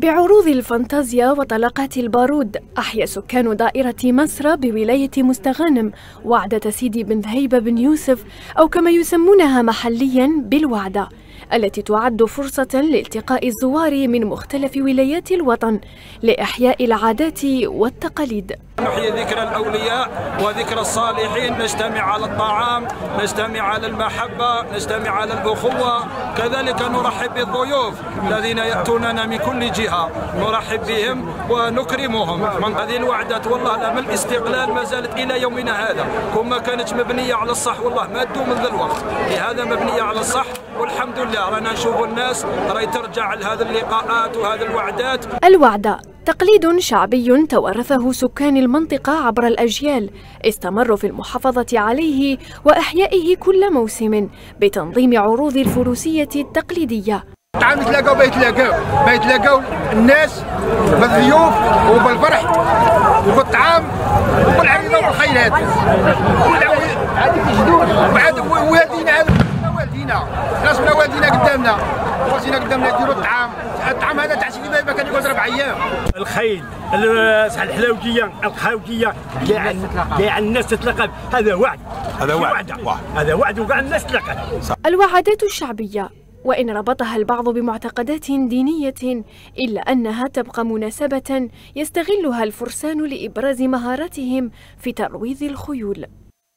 بعروض الفانتازيا وطلقات البارود أحيا سكان دائرة مسرى بولاية مستغانم وعدة سيدي بن ذهيبة بن يوسف أو كما يسمونها محليا بالوعدة. التي تعد فرصة لالتقاء الزوار من مختلف ولايات الوطن لإحياء العادات والتقاليد. نحيي ذكرى الأولياء وذكرى الصالحين. نجتمع على الطعام نجتمع على المحبة نجتمع على الأخوة. كذلك نرحب بالضيوف الذين يأتوننا من كل جهة. نرحب بهم ونكرمهم. من هذه الوعدات والله من الاستقلال ما زالت إلى يومنا هذا. كما كانت مبنية على الصح والله ما تدوم منذ الوقت. لهذا مبنية على الصح والحمد لله. رانا نشوف الناس راهي ترجع لهذه اللقاءات وهذه الوعدات. الوعدة تقليد شعبي توارثه سكان المنطقة عبر الأجيال استمروا في المحافظة عليه وإحيائه كل موسم بتنظيم عروض الفروسية التقليدية. طعام يتلاقاو بيتلاقاو بيتلاقاو الناس بالضيوف وبالفرح وبالطعام وبالعريضه وبالخيرات وبعد والدينا هذا والدينا. ناس من والدينا قدامنا. والدينا قدامنا يديروا الطعام الطعام هذا تاع سيدي ما كان يقعد ربع أيام. الخيل الحلاوجيه القهوجية. كاع كاع الناس تتلقى. هذا وعد. هذا وعد. هذا وعد وكاع الناس تلقى الوعدات الشعبية. وإن ربطها البعض بمعتقدات دينية إلا أنها تبقى مناسبة يستغلها الفرسان لإبراز مهاراتهم في ترويض الخيول.